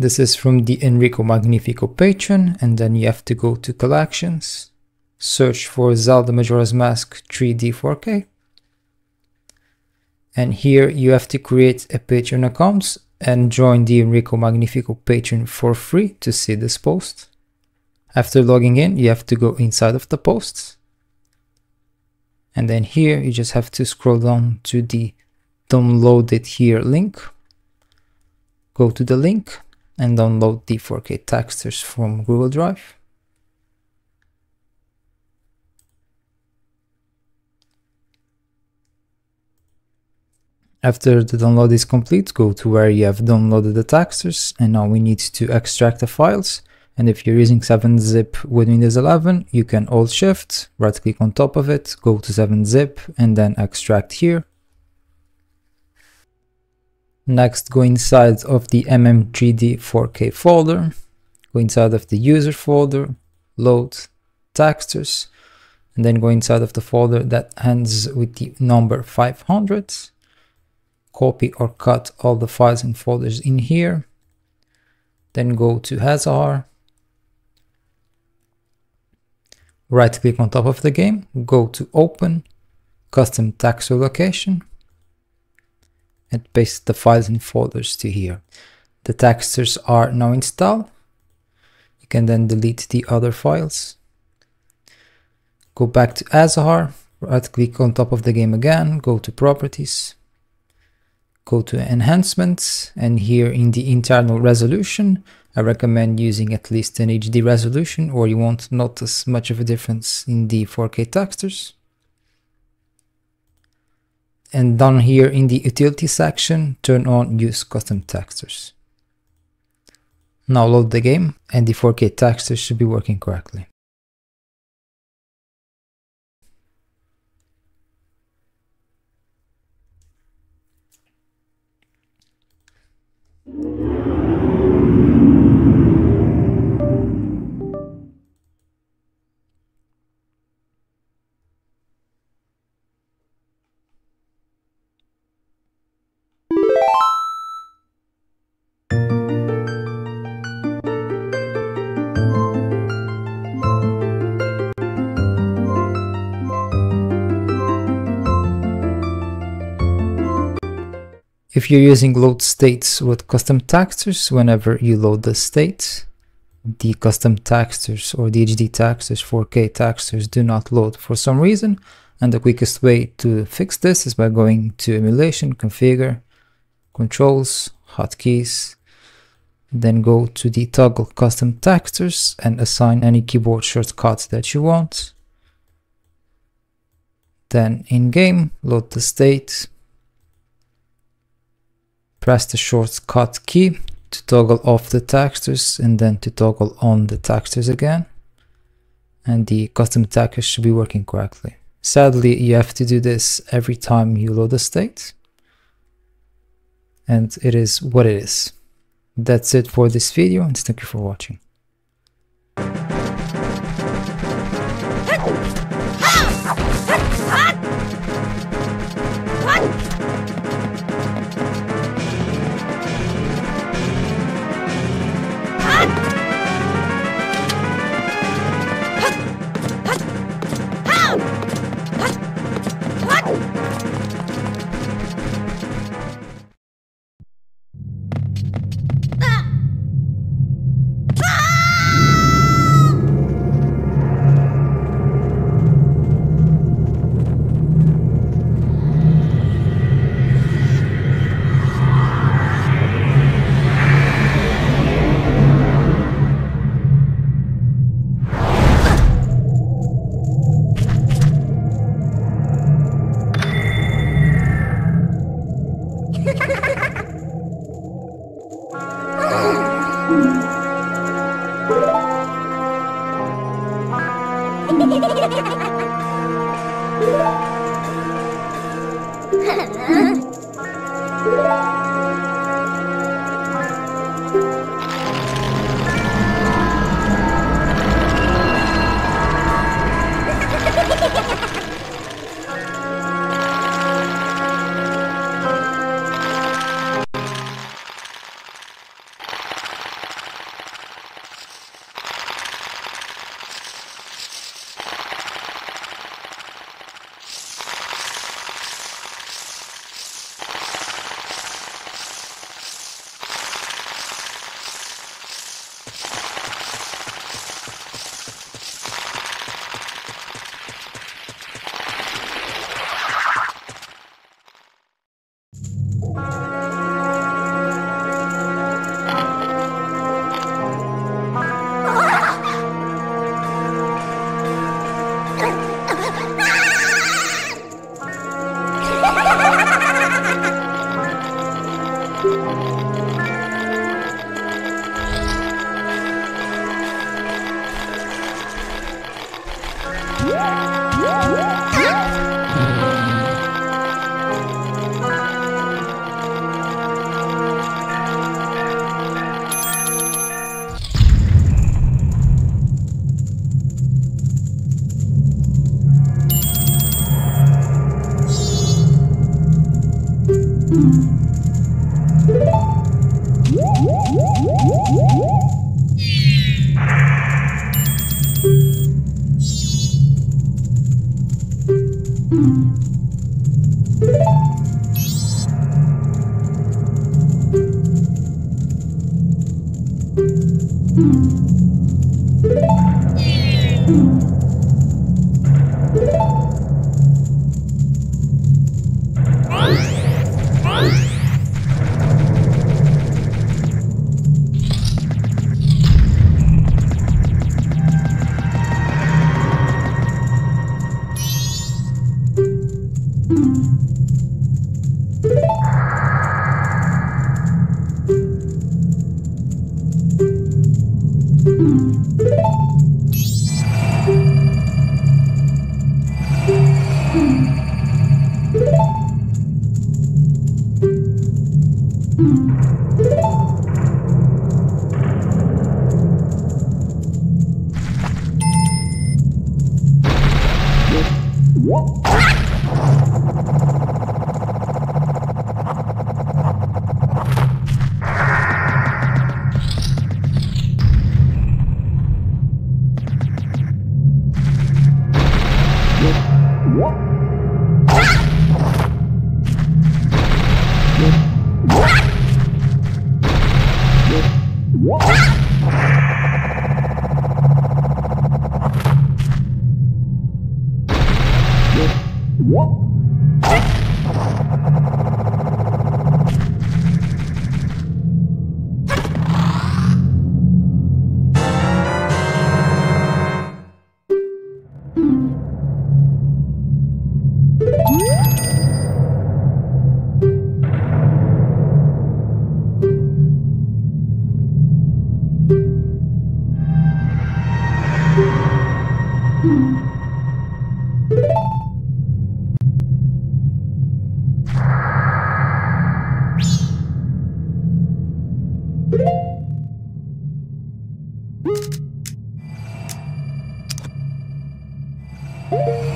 This is from the Henriko Magnifico Patreon, and then you have to go to collections, search for Zelda Majora's Mask 3D 4K, and here you have to create a Patreon account and join the Henriko Magnifico Patreon for free to see this post. After logging in, you have to go inside of the posts. And then here you just have to scroll down to the download it here link. Go to the link and download the 4K textures from Google Drive. After the download is complete, go to where you have downloaded the textures and now we need to extract the files. And if you're using 7-zip with Windows 11, you can Alt Shift, right click on top of it, go to 7-zip and then extract here. Next, go inside of the MM3D 4K folder, go inside of the user folder, load textures, and then go inside of the folder that ends with the number 500 copy or cut all the files and folders in here. Then go to Azahar. Right click on top of the game, go to open, custom texture location, and paste the files and folders to here. The textures are now installed. You can then delete the other files. Go back to Azahar, right click on top of the game again, go to properties, go to enhancements and here in the internal resolution I recommend using at least an HD resolution or you won't notice much of a difference in the 4K textures. And down here in the utility section, turn on use custom textures. Now load the game and the 4K textures should be working correctly. If you're using load states with custom textures, whenever you load the state, the custom textures or the HD textures, 4K textures do not load for some reason. And the quickest way to fix this is by going to emulation, configure, controls, hotkeys, then go to the toggle custom textures and assign any keyboard shortcut that you want. Then in game, load the state, press the shortcut key to toggle off the textures and then to toggle on the textures again. And the custom textures should be working correctly. Sadly, you have to do this every time you load a state. And it is what it is. That's it for this video and thank you for watching. Música Música Mm-hmm.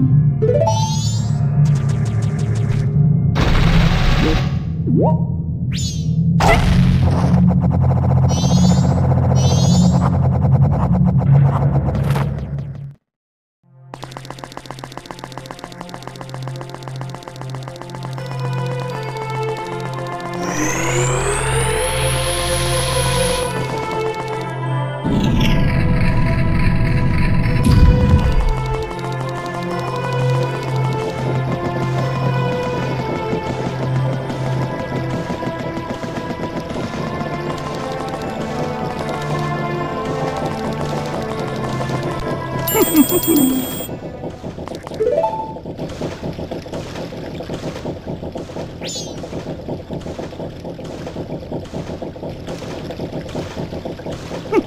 Yeah.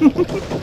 Ha ha ha!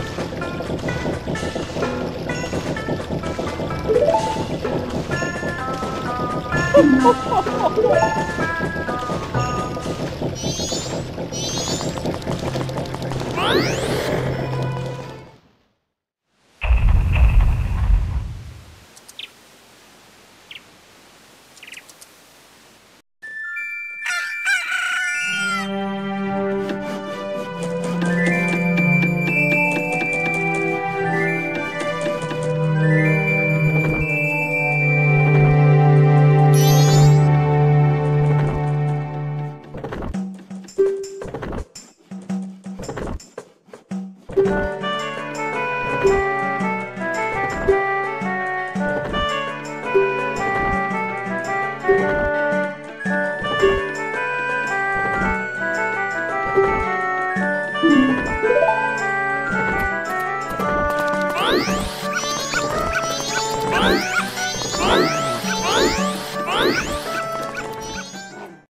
やった! Bye.